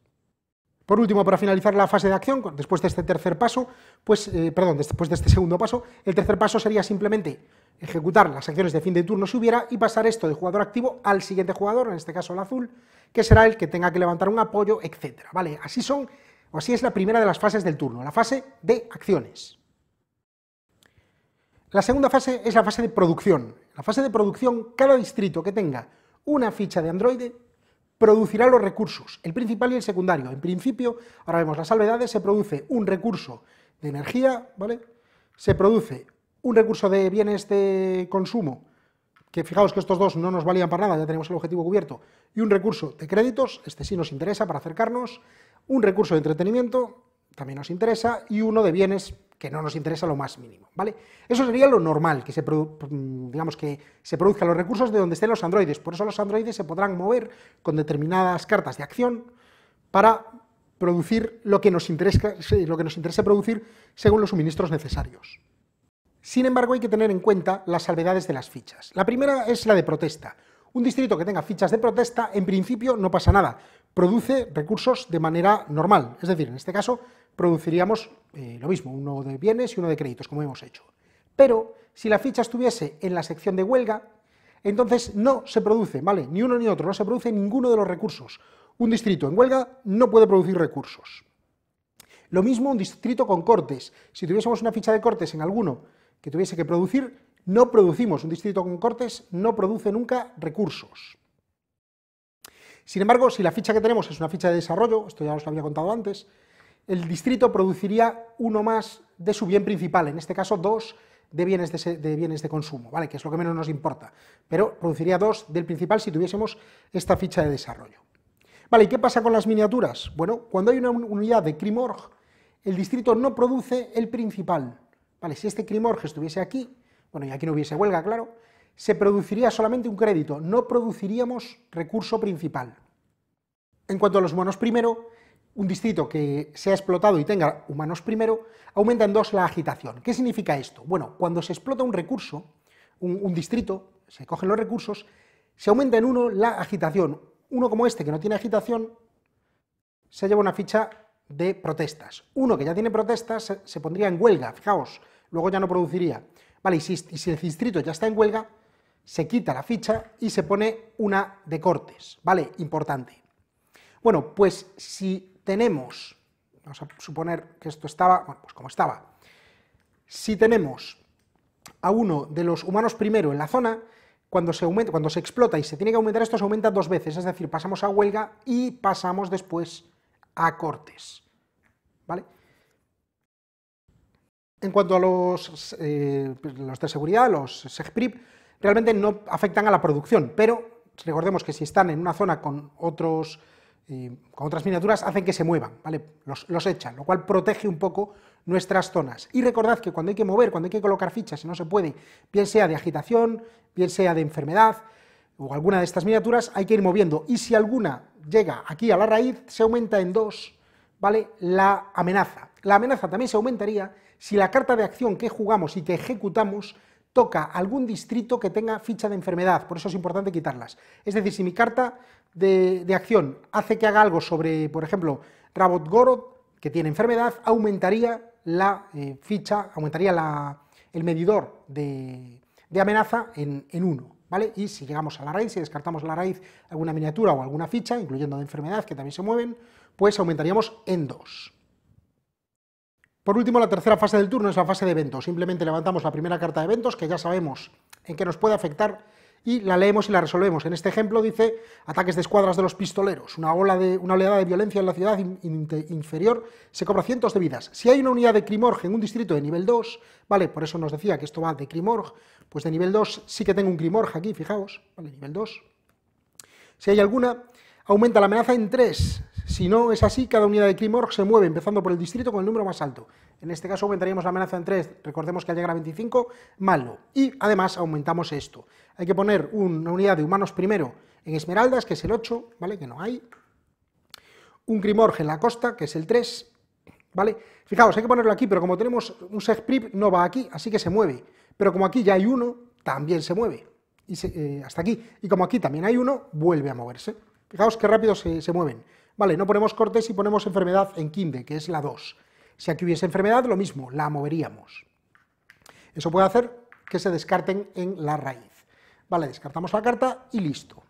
Por último, para finalizar la fase de acción, después de este tercer paso, pues, eh, perdón, después de este segundo paso, el tercer paso sería simplemente ejecutar las acciones de fin de turno si hubiera y pasar esto de jugador activo al siguiente jugador, en este caso el azul, que será el que tenga que levantar un apoyo, etcétera. ¿Vale? Así son, o así es la primera de las fases del turno, la fase de acciones. La segunda fase es la fase de producción. La fase de producción, cada distrito que tenga una ficha de Android producirá los recursos, el principal y el secundario. En principio, ahora vemos las salvedades, se produce un recurso de energía, ¿vale? Se produce un recurso de bienes de consumo, que fijaos que estos dos no nos valían para nada, ya tenemos el objetivo cubierto, y un recurso de créditos, este sí nos interesa para acercarnos, un recurso de entretenimiento, también nos interesa, y uno de bienes que no nos interesa lo más mínimo, ¿vale? Eso sería lo normal, que se, digamos que se produzcan los recursos de donde estén los androides, por eso los androides se podrán mover con determinadas cartas de acción para producir lo que nos interesa, lo que nos interesa producir según los suministros necesarios. Sin embargo, hay que tener en cuenta las salvedades de las fichas. La primera es la de protesta. Un distrito que tenga fichas de protesta, en principio no pasa nada, produce recursos de manera normal, es decir, en este caso produciríamos eh, lo mismo, uno de bienes y uno de créditos, como hemos hecho. Pero si la ficha estuviese en la sección de huelga, entonces no se produce, ¿vale? Ni uno ni otro, no se produce ninguno de los recursos. Un distrito en huelga no puede producir recursos. Lo mismo un distrito con cortes. Si tuviésemos una ficha de cortes en alguno que tuviese que producir, no producimos. Un distrito con cortes no produce nunca recursos. Sin embargo, si la ficha que tenemos es una ficha de desarrollo, esto ya os lo había contado antes, el distrito produciría uno más de su bien principal, en este caso dos de bienes de, bienes de consumo, ¿vale? que es lo que menos nos importa, pero produciría dos del principal si tuviésemos esta ficha de desarrollo. Vale, ¿y qué pasa con las miniaturas? Bueno, cuando hay una unidad de Crimorg, el distrito no produce el principal. Vale, si este Crimorg estuviese aquí, bueno, y aquí no hubiese huelga, claro, se produciría solamente un crédito, no produciríamos recurso principal. En cuanto a los humanos primero, un distrito que sea explotado y tenga humanos primero, aumenta en dos la agitación. ¿Qué significa esto? Bueno, cuando se explota un recurso, un, distrito, se cogen los recursos, se aumenta en uno la agitación. Uno como este, que no tiene agitación, se lleva una ficha de protestas. Uno que ya tiene protestas se, pondría en huelga, fijaos, luego ya no produciría. Vale, y si el distrito ya está en huelga, se quita la ficha y se pone una de cortes, ¿vale? Importante. Bueno, pues si tenemos, vamos a suponer que esto estaba, bueno, pues como estaba, si tenemos a uno de los humanos primero en la zona, cuando se, aumenta, cuando se explota y se tiene que aumentar esto, se aumenta dos veces, es decir, pasamos a huelga y pasamos después a cortes. ¿Vale? En cuanto a los, eh, los de seguridad, los SegPrip, realmente no afectan a la producción, pero recordemos que si están en una zona con, otros, eh, con otras miniaturas, hacen que se muevan, ¿vale? Los, echan, lo cual protege un poco nuestras zonas. Y recordad que cuando hay que mover, cuando hay que colocar fichas y no se puede, bien sea de agitación, bien sea de enfermedad, o alguna de estas miniaturas, hay que ir moviendo. Y si alguna llega aquí a la raíz, se aumenta en dos, ¿vale? La amenaza. La amenaza también se aumentaría si la carta de acción que jugamos y que ejecutamos toca algún distrito que tenga ficha de enfermedad, por eso es importante quitarlas. Es decir, si mi carta de, acción hace que haga algo sobre, por ejemplo, Rabot Gorod, que tiene enfermedad, aumentaría la eh, ficha, aumentaría el medidor de, amenaza en, en 1. ¿Vale? Y si llegamos a la raíz, si descartamos la raíz alguna miniatura o alguna ficha, incluyendo de enfermedad, que también se mueven, pues aumentaríamos en 2. Por último, la tercera fase del turno es la fase de eventos. Simplemente levantamos la primera carta de eventos, que ya sabemos en qué nos puede afectar, y la leemos y la resolvemos. En este ejemplo dice ataques de escuadras de los pistoleros, una, ola de, una oleada de violencia en la ciudad inferior, se cobra cientos de vidas. Si hay una unidad de Crimorg en un distrito de nivel 2, ¿vale? Por eso nos decía que esto va de Crimorg, pues de nivel 2 sí que tengo un Crimorg aquí, fijaos, ¿vale? Nivel 2. Si hay alguna, aumenta la amenaza en 3. Si no es así, cada unidad de Crimorg se mueve empezando por el distrito con el número más alto. En este caso aumentaríamos la amenaza en 3, recordemos que al llegar a 25, malo. Y además aumentamos esto. Hay que poner una unidad de humanos primero en Esmeraldas, que es el 8, ¿vale? Que no hay. Un Crimorg en la costa, que es el 3, ¿vale? Fijaos, hay que ponerlo aquí, pero como tenemos un Segprip, no va aquí, así que se mueve. Pero como aquí ya hay uno, también se mueve. Eh, hasta aquí. Y como aquí también hay uno, vuelve a moverse. Fijaos qué rápido se mueven. Vale, no ponemos cortes y ponemos enfermedad en Kinde, que es la 2. Si aquí hubiese enfermedad, lo mismo, la moveríamos. Eso puede hacer que se descarten en la raíz. Vale, descartamos la carta y listo.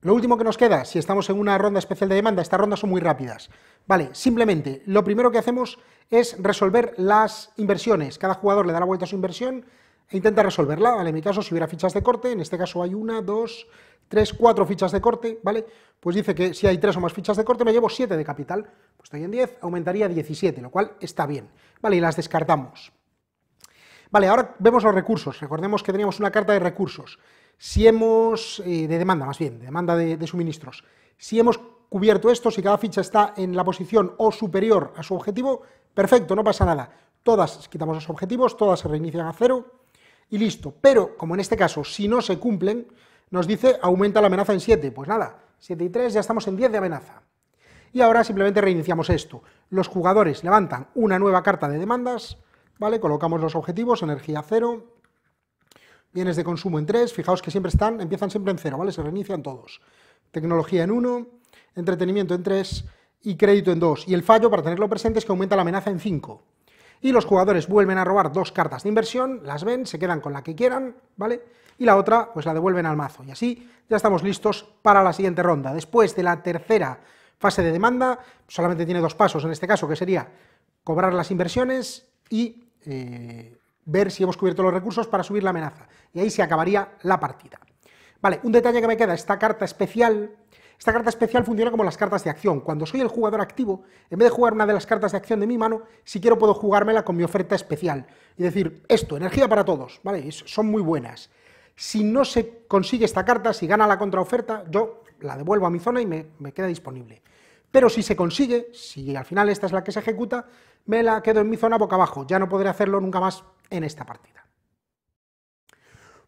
Lo último que nos queda, si estamos en una ronda especial de demanda, estas rondas son muy rápidas. Vale, simplemente lo primero que hacemos es resolver las inversiones. Cada jugador le da la vuelta a su inversión e intenta resolverla. Vale, en mi caso, si hubiera fichas de corte, en este caso hay una, dos, 3, 4 fichas de corte, ¿vale? Pues dice que si hay 3 o más fichas de corte me llevo 7 de capital, pues estoy en 10, aumentaría a 17, lo cual está bien, ¿vale? Y las descartamos. Vale, ahora vemos los recursos, recordemos que teníamos una carta de recursos, si hemos, eh, de demanda más bien, de demanda de, de suministros, si hemos cubierto esto, si cada ficha está en la posición o superior a su objetivo, perfecto, no pasa nada, todas quitamos los objetivos, todas se reinician a cero y listo, pero como en este caso, si no se cumplen, nos dice aumenta la amenaza en 7. Pues nada, 7 y 3 ya estamos en 10 de amenaza. Y ahora simplemente reiniciamos esto. Los jugadores levantan una nueva carta de demandas, ¿vale? Colocamos los objetivos, energía 0, bienes de consumo en 3, fijaos que siempre están, empiezan siempre en 0, ¿vale? Se reinician todos. Tecnología en 1, entretenimiento en 3 y crédito en 2. Y el fallo, para tenerlo presente, es que aumenta la amenaza en 5. Y los jugadores vuelven a robar dos cartas de inversión, las ven, se quedan con la que quieran, ¿vale? Y la otra, pues la devuelven al mazo. Y así ya estamos listos para la siguiente ronda. Después de la tercera fase de demanda, solamente tiene dos pasos en este caso, que sería cobrar las inversiones y eh, ver si hemos cubierto los recursos para subir la amenaza. Y ahí se acabaría la partida. Vale, un detalle que me queda, esta carta especial esta carta especial funciona como las cartas de acción. Cuando soy el jugador activo, en vez de jugar una de las cartas de acción de mi mano, si quiero puedo jugármela con mi oferta especial. Y decir, esto, energía para todos, ¿vale? Son muy buenas. Si no se consigue esta carta, si gana la contraoferta, yo la devuelvo a mi zona y me, me queda disponible. Pero si se consigue, si al final esta es la que se ejecuta, me la quedo en mi zona boca abajo. Ya no podré hacerlo nunca más en esta partida.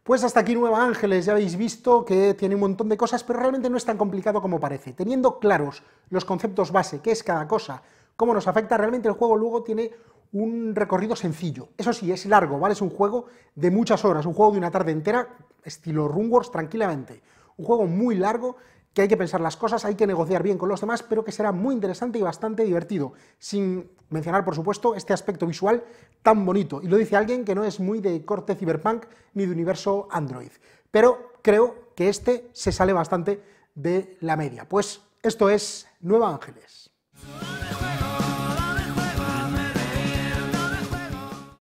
Pues hasta aquí Nueva Ángeles, ya habéis visto que tiene un montón de cosas, pero realmente no es tan complicado como parece. Teniendo claros los conceptos base, qué es cada cosa, cómo nos afecta, realmente el juego luego tiene un recorrido sencillo. Eso sí, es largo, ¿vale? Es un juego de muchas horas, un juego de una tarde entera, estilo Runewars, tranquilamente. Un juego muy largo que hay que pensar las cosas, hay que negociar bien con los demás, pero que será muy interesante y bastante divertido, sin mencionar, por supuesto, este aspecto visual tan bonito. Y lo dice alguien que no es muy de corte cyberpunk ni de universo Android. Pero creo que este se sale bastante de la media. Pues esto es Nueva Ángeles.